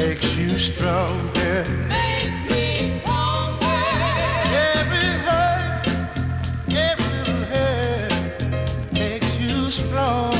makes you stronger. Makes me stronger. Every hurt, every little hurt makes you stronger.